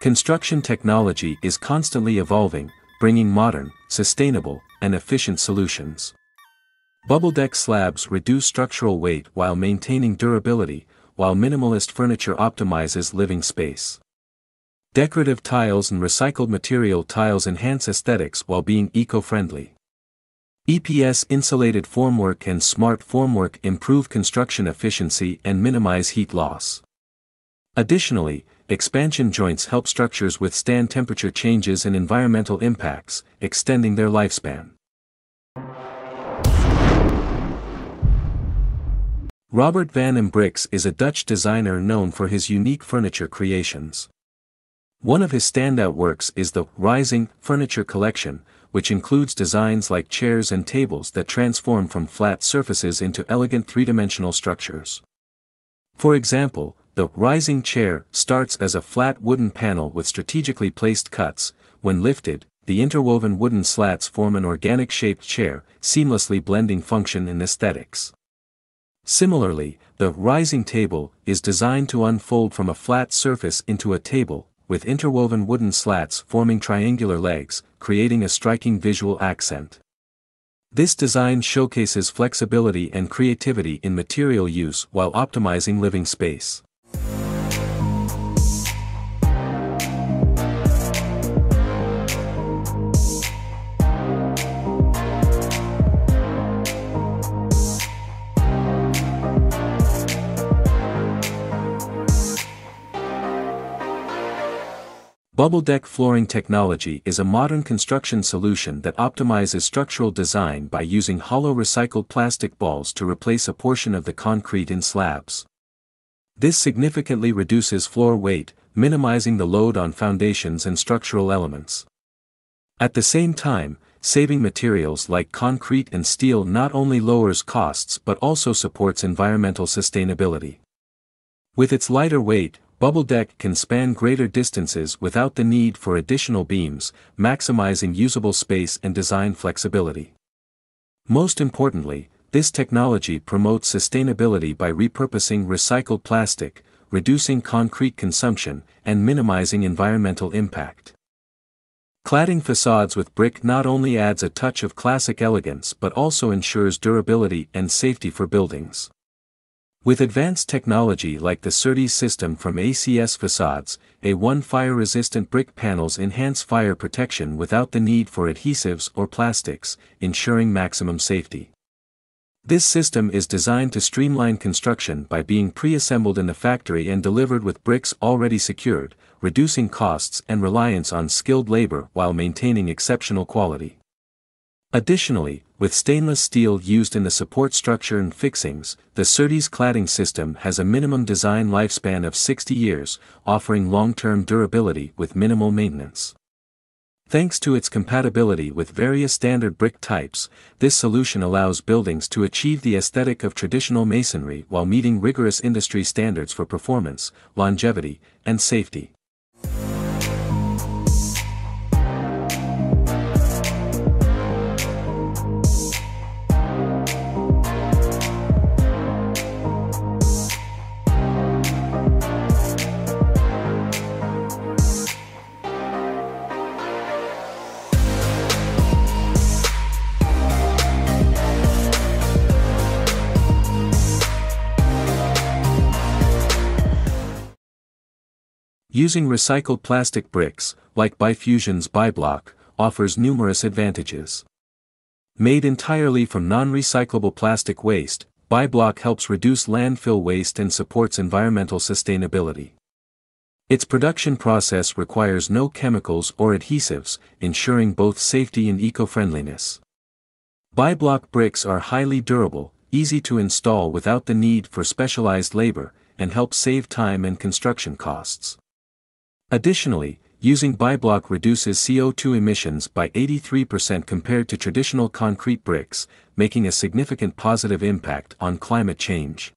Construction technology is constantly evolving, bringing modern, sustainable, and efficient solutions. BubbleDeck slabs reduce structural weight while maintaining durability, while minimalist furniture optimizes living space. Decorative tiles and recycled material tiles enhance aesthetics while being eco-friendly. EPS insulated formwork and smart formwork improve construction efficiency and minimize heat loss. Additionally, expansion joints help structures withstand temperature changes and environmental impacts, extending their lifespan. Robert van Embricqs is a Dutch designer known for his unique furniture creations. One of his standout works is the Rising Furniture Collection, which includes designs like chairs and tables that transform from flat surfaces into elegant three-dimensional structures. For example, the rising chair starts as a flat wooden panel with strategically placed cuts, when lifted, the interwoven wooden slats form an organic-shaped chair, seamlessly blending function and aesthetics. Similarly, the rising table is designed to unfold from a flat surface into a table, with interwoven wooden slats forming triangular legs, creating a striking visual accent. This design showcases flexibility and creativity in material use while optimizing living space. BubbleDeck flooring technology is a modern construction solution that optimizes structural design by using hollow recycled plastic balls to replace a portion of the concrete in slabs. This significantly reduces floor weight, minimizing the load on foundations and structural elements. At the same time, saving materials like concrete and steel not only lowers costs but also supports environmental sustainability. With its lighter weight, BubbleDeck can span greater distances without the need for additional beams, maximizing usable space and design flexibility. Most importantly, this technology promotes sustainability by repurposing recycled plastic, reducing concrete consumption, and minimizing environmental impact. Cladding facades with brick not only adds a touch of classic elegance but also ensures durability and safety for buildings. With advanced technology like the Certis system from ACS Facades, A1 fire-resistant brick panels enhance fire protection without the need for adhesives or plastics, ensuring maximum safety. This system is designed to streamline construction by being pre-assembled in the factory and delivered with bricks already secured, reducing costs and reliance on skilled labor while maintaining exceptional quality. Additionally, with stainless steel used in the support structure and fixings, the Certis cladding system has a minimum design lifespan of 60 years, offering long-term durability with minimal maintenance. Thanks to its compatibility with various standard brick types, this solution allows buildings to achieve the aesthetic of traditional masonry while meeting rigorous industry standards for performance, longevity, and safety. Using recycled plastic bricks, like ByFusion's ByBlock, offers numerous advantages. Made entirely from non-recyclable plastic waste, ByBlock helps reduce landfill waste and supports environmental sustainability. Its production process requires no chemicals or adhesives, ensuring both safety and eco-friendliness. ByBlock bricks are highly durable, easy to install without the need for specialized labor, and help save time and construction costs. Additionally, using ByBlock reduces CO2 emissions by 83% compared to traditional concrete bricks, making a significant positive impact on climate change.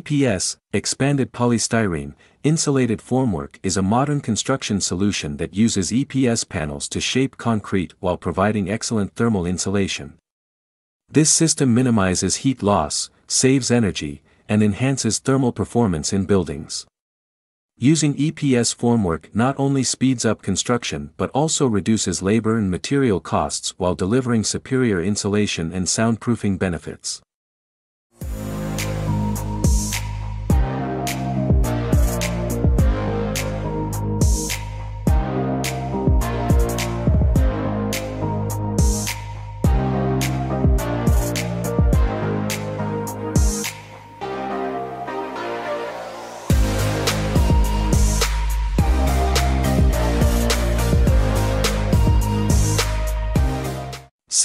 EPS, Expanded Polystyrene, Insulated Formwork is a modern construction solution that uses EPS panels to shape concrete while providing excellent thermal insulation. This system minimizes heat loss, saves energy, and enhances thermal performance in buildings. Using EPS formwork not only speeds up construction but also reduces labor and material costs while delivering superior insulation and soundproofing benefits.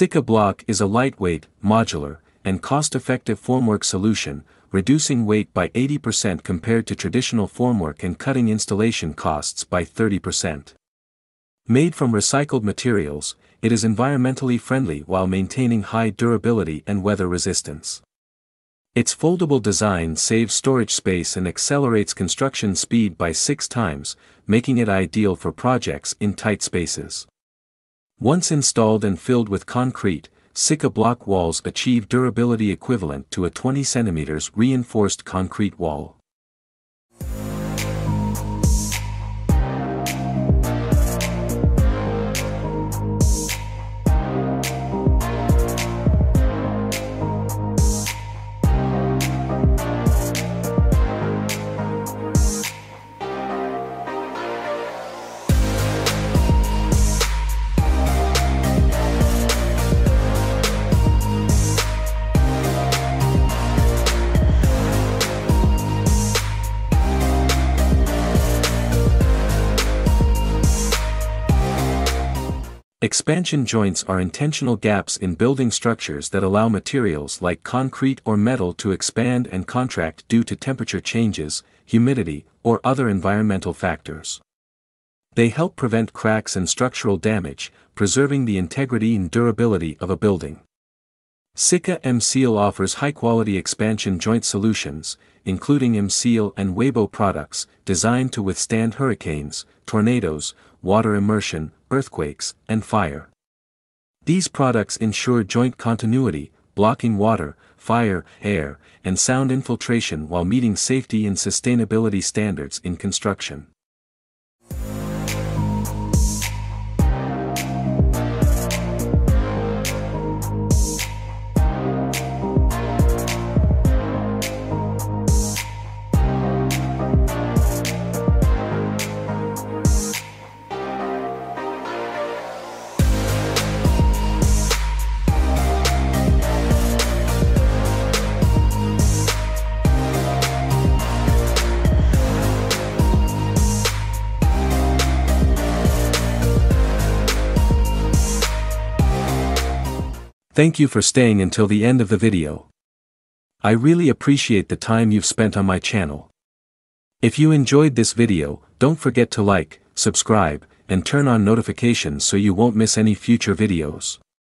Sika Block is a lightweight, modular, and cost-effective formwork solution, reducing weight by 80% compared to traditional formwork and cutting installation costs by 30%. Made from recycled materials, it is environmentally friendly while maintaining high durability and weather resistance. Its foldable design saves storage space and accelerates construction speed by six times, making it ideal for projects in tight spaces. Once installed and filled with concrete, Sika block walls achieve durability equivalent to a 20 cm reinforced concrete wall. Expansion joints are intentional gaps in building structures that allow materials like concrete or metal to expand and contract due to temperature changes, humidity, or other environmental factors. They help prevent cracks and structural damage, preserving the integrity and durability of a building. Sika Emseal offers high-quality expansion joint solutions, including Emseal and Wabo products, designed to withstand hurricanes, tornadoes, water immersion, earthquakes, and fire. These products ensure joint continuity, blocking water, fire, air, and sound infiltration while meeting safety and sustainability standards in construction. Thank you for staying until the end of the video. I really appreciate the time you've spent on my channel. If you enjoyed this video, don't forget to like, subscribe, and turn on notifications so you won't miss any future videos.